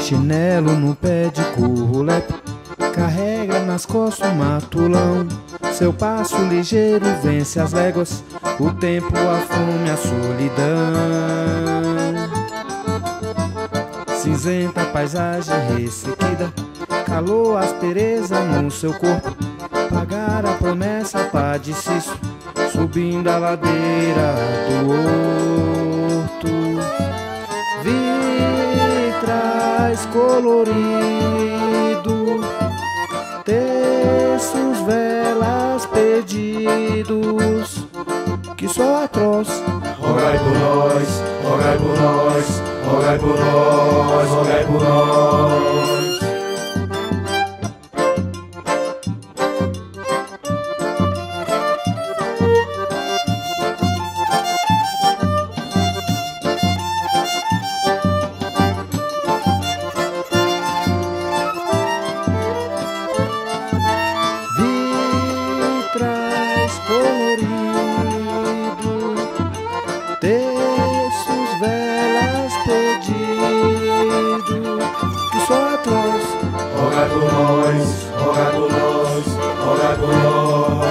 Chinelo no pé de currulepe Carrega nas costas um matulão. Seu passo ligeiro vence as léguas O tempo, a fome, a solidão. Cinzenta paisagem ressequida Calou aspereza no seu corpo. Pagar a promessa padeciço Subindo a ladeira do horto Vitrais coloridos Terços, velas, pedidos Que só atroz Rogai por nós, rogai por nós, rogai por nós, rogai por nós. colorido, terços, velas, pedido, que só a Deus roga por nós, roga por nós, roga por nós.